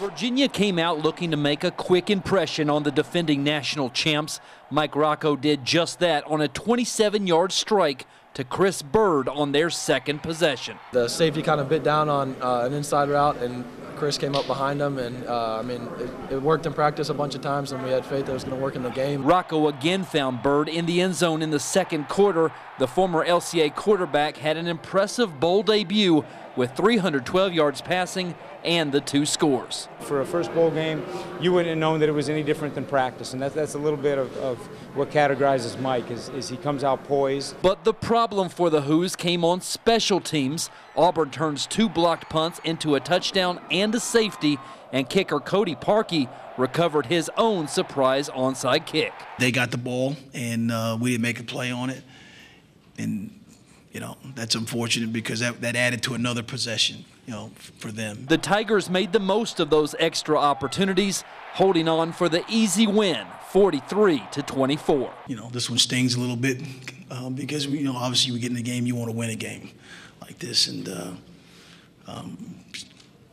Virginia came out looking to make a quick impression on the defending national champs. Mike Rocco did just that on a 27 yard strike to Kris Burd on their second possession. The safety kind of bit down on uh, an inside route, and Kris came up behind him. And uh, I mean, it, it, worked in practice a bunch of times, and we had faith that it was going to work in the game. Rocco again found Burd in the end zone in the second quarter. The former LCA quarterback had an impressive bowl debut with 312 yards passing and the two scores. For a first bowl game, you wouldn't have known that it was any different than practice, and that's, that's a little bit of, of what categorizes Mike, is, is he comes out poised. But the problem for the Hoos came on special teams. Auburn turns two blocked punts into a touchdown and a safety, and kicker Cody Parkey recovered his own surprise onside kick. They got the ball, and uh, we didn't make a play on it. And you know, that's unfortunate because that, that added to another possession, you know, for them. The Tigers made the most of those extra opportunities, holding on for the easy win, 43 to 24. You know, this one stings a little bit um, because, you know, obviously we get in the game, you want to win a game like this. And, uh, um,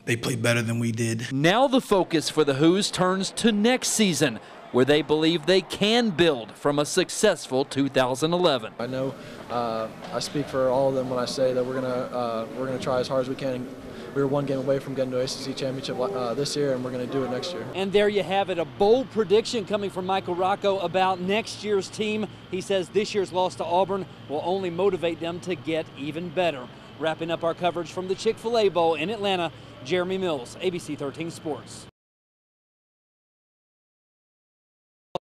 they played better than we did. Now the focus for the Hoos turns to next season where they believe they can build from a successful 2011. I know uh, I speak for all of them when I say that we're gonna uh, we're gonna try as hard as we can. We were one game away from getting to ACC championship uh, this year, and we're going to do it next year. And there you have it, a bold prediction coming from Michael Rocco about next year's team. He says this year's loss to Auburn will only motivate them to get even better. Wrapping up our coverage from the Chick-fil-A Bowl in Atlanta, Jeremy Mills, ABC 13 Sports.